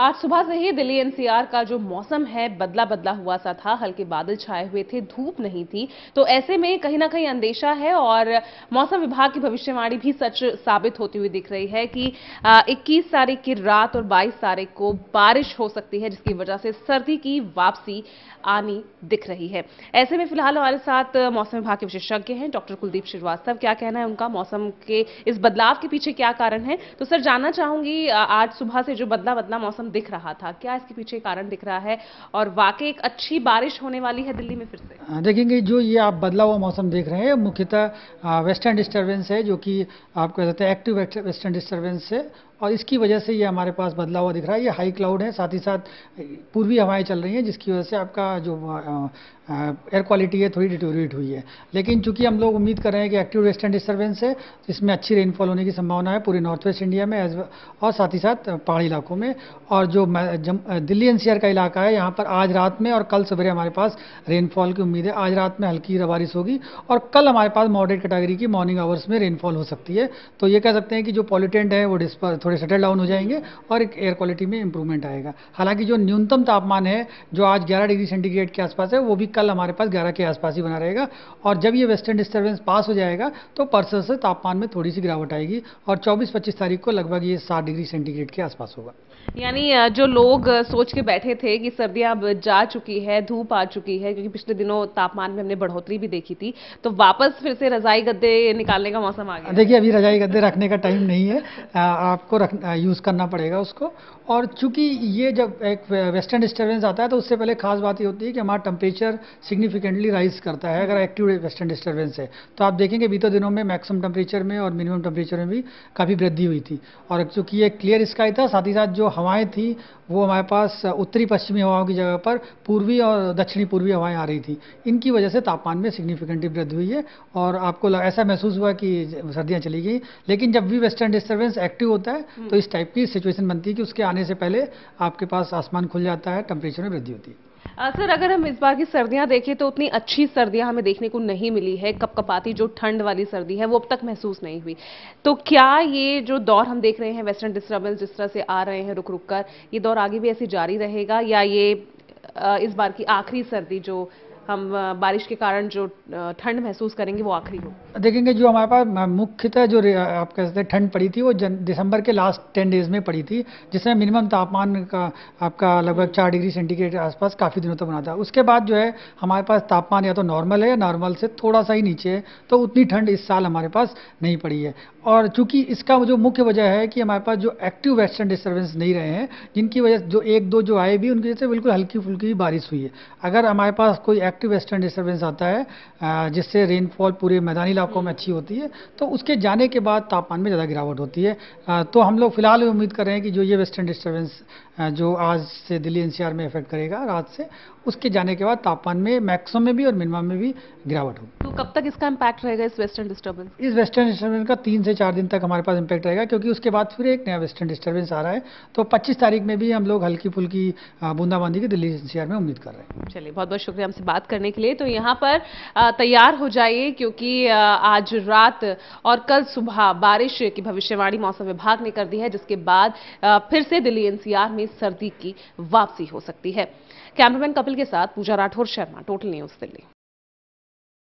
आज सुबह से ही दिल्ली एनसीआर का जो मौसम है बदला बदला हुआ सा था। हल्के बादल छाए हुए थे, धूप नहीं थी। तो ऐसे में कहीं ना कहीं अंदेशा है और मौसम विभाग की भविष्यवाणी भी सच साबित होती हुई दिख रही है कि इक्कीस तारीख की रात और 22 तारीख को बारिश हो सकती है, जिसकी वजह से सर्दी की वापसी आनी दिख रही है। ऐसे में फ़िलहाल हमारे साथ मौसम विभाग के विशेषज्ञ हैं, डॉक्टर कुलदीप श्रीवास्तव। क्या कहना है उनका? मौसम के, इस बदलाव के पीछे क्या कारण है? तो सर, जानना चाहूँगी आज सुबह से जो बदला बदला मौसम दिख रहा था। क्या इसके पीछे कारण दिख रहा है? और वाकई एक अच्छी बारिश होने वाली है दिल्ली में फिर से? देखेंगे, जो ये आप बदला हुआ मौसम देख रहे हैं, मुख्यतः वेस्टर्न डिस्टर्बेंस है, जो कि आप कह सकते हैं एक्टिव वेस्टर्न डिस्टर्बेंस है, और इसकी वजह से ये हमारे पास बदला हुआ दिख रहा है। ये हाई क्लाउड है, साथ ही साथ पूर्वी हवाएँ चल रही हैं, जिसकी वजह से आपका जो एयर क्वालिटी है, थोड़ी डिटोरिएट हुई है। लेकिन चूँकि हम लोग उम्मीद कर रहे हैं कि एक्टिव वेस्टर्न डिस्टर्बेंस है, इसमें अच्छी रेनफॉल होने की संभावना है पूरे नॉर्थ वेस्ट इंडिया में और साथ ही साथ पहाड़ी इलाकों में। और जो दिल्ली एनसीआर का इलाका है, यहाँ पर आज रात में और कल सवेरे हमारे पास रेनफॉल की उम्मीद है। आज रात में हल्की बारिश होगी और कल हमारे पास मॉडरेट कैटेगरी की मॉर्निंग आवर्स में रेनफॉल हो सकती है। तो ये कह सकते हैं कि जो पॉल्यूटेंट है, वो डिस्पर थोड़े सेटल डाउन हो जाएँगे और एक एयर क्वालिटी में इंप्रूवमेंट आएगा। हालाँकि जो न्यूनतम तापमान है, जो आज ग्यारह डिग्री सेंटीग्रेड के आसपास है, वो भी कल हमारे पास ग्यारह के आसपास ही बना रहेगा। और जब ये वेस्टर्न डिस्टर्बेंस पास हो जाएगा तो परसों से तापमान में थोड़ी सी गिरावट आएगी और 24-25 तारीख को लगभग ये सात डिग्री सेंटीग्रेड के आसपास होगा। यानी जो लोग सोच के बैठे थे कि सर्दियाँ अब जा चुकी है, धूप आ चुकी है, क्योंकि पिछले दिनों तापमान में हमने बढ़ोतरी भी देखी थी तो वापस फिर से रजाई गद्दे निकालने का मौसम आ गया देखिए, अभी रजाई गद्दे रखने का टाइम नहीं है। आपको रख यूज़ करना पड़ेगा उसको। और चूँकि ये जब एक वेस्टर्न डिस्टर्बेंस आता है तो उससे पहले खास बात ये होती है कि हमारा टेम्परेचर सिग्निफिकेंटली राइज करता है, अगर एक्टिव वेस्टर्न डिस्टर्बेंस है। तो आप देखेंगे बीते दिनों में मैक्सिमम टेम्परेचर में और मिनिमम टेम्परेचर में भी काफ़ी वृद्धि हुई थी। और चूँकि ये क्लियर स्काई था, साथ ही साथ जो हवाएँ थी वो हमारे पास उत्तरी पश्चिमी हवाओं की जगह पर पूर्वी और दक्षिणी पूर्वी हवाएँ आ रही थी। इनकी वजह से तापमान में सिग्निफिकेंटली वृद्धि हुई है और आपको ऐसा महसूस हुआ कि सर्दियाँ चली गई। लेकिन जब भी वेस्टर्न डिस्टर्बेंस एक्टिव होता है हम्म। तो इस टाइप की सिचुएशन बनती है कि उसके आने से पहले आपके पास आसमान खुल जाता है टेम्परेचर में वृद्धि होती है। सर, अगर हम इस बार की सर्दियाँ देखें तो उतनी अच्छी सर्दियाँ हमें देखने को नहीं मिली है। कपकपाती जो ठंड वाली सर्दी है, वो अब तक महसूस नहीं हुई। तो क्या ये जो दौर हम देख रहे हैं वेस्टर्न डिस्टर्बेंस जिस तरह से आ रहे हैं रुक रुक कर, ये दौर आगे भी ऐसे जारी रहेगा या ये इस बार की आखिरी सर्दी जो हम बारिश के कारण जो ठंड महसूस करेंगे, वो आखिरी हो। देखेंगे जो हमारे पास मुख्यतः जो आप कह सकते हैं, ठंड पड़ी थी, वो दिसंबर के लास्ट टेन डेज़ में पड़ी थी, जिसमें मिनिमम तापमान का, आपका लगभग चार डिग्री सेंटीग्रेड के आसपास काफ़ी दिनों तक तो बना था। उसके बाद जो है, हमारे पास तापमान या तो नॉर्मल है या नॉर्मल से थोड़ा सा ही नीचे है तो उतनी ठंड इस साल हमारे पास नहीं पड़ी है। और चूँकि इसका जो मुख्य वजह है कि हमारे पास जो एक्टिव वेस्टर्न डिस्टर्बेंस नहीं रहे हैं, जिनकी वजह जो एक दो जो आए भी, उनकी वजह से बिल्कुल हल्की फुल्की बारिश हुई है। अगर हमारे पास कोई एक्टिव वेस्टर्न डिस्टर्बेंस आता है जिससे रेनफॉल पूरे मैदानी इलाकों में अच्छी होती है तो उसके जाने के बाद तापमान में ज़्यादा गिरावट होती है। तो हम लोग फ़िलहाल उम्मीद कर रहे हैं कि जो ये वेस्टर्न डिस्टर्बेंस जो आज से दिल्ली एनसीआर में इफ़ेक्ट करेगा, रात से, उसके जाने के बाद तापमान में मैक्सिमम में भी और मिनिमम में भी गिरावट होगी। कब तक इसका इम्पैक्ट रहेगा इस वेस्टर्न डिस्टर्बेंस इस वेस्टर्न डिस्टर्बेंस का तीन से चार दिन तक हमारे पास इम्पैक्ट रहेगा क्योंकि उसके बाद फिर एक नया वेस्टर्न डिस्टर्बेंस आ रहा है। तो पच्चीस तारीख में भी हम लोग हल्की फुल्की बूंदाबांदी की दिल्ली एनसीआर में उम्मीद कर रहे हैं। चलिए बहुत बहुत शुक्रिया हमसे बात करने के लिए। तो यहाँ पर तैयार हो जाइए क्योंकि आज रात और कल सुबह बारिश की भविष्यवाणी मौसम विभाग ने कर दी है जिसके बाद फिर से दिल्ली एनसीआर में सर्दी की वापसी हो सकती है। कैमरामैन कपिल के साथ पूजा राठौर शर्मा टोटल न्यूज़ दिल्ली।